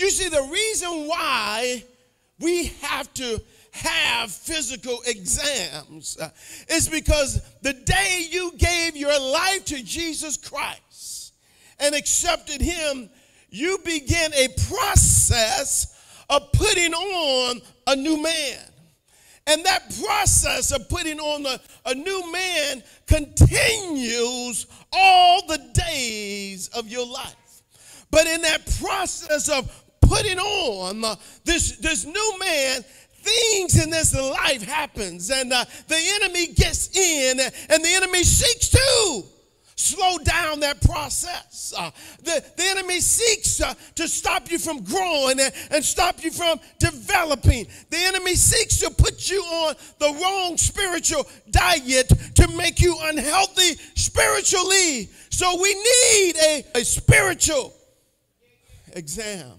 You see, the reason why we have to have physical exams uh, is because the day you gave your life to Jesus Christ and accepted Him, you begin a process of putting on a new man. And that process of putting on a, a new man continues all the days of your life. But in that process of putting on uh, this, this new man, things in this life happens and uh, the enemy gets in and the enemy seeks to slow down that process. Uh, the, the enemy seeks uh, to stop you from growing and, and stop you from developing. The enemy seeks to put you on the wrong spiritual diet to make you unhealthy spiritually. So we need a, a spiritual exam.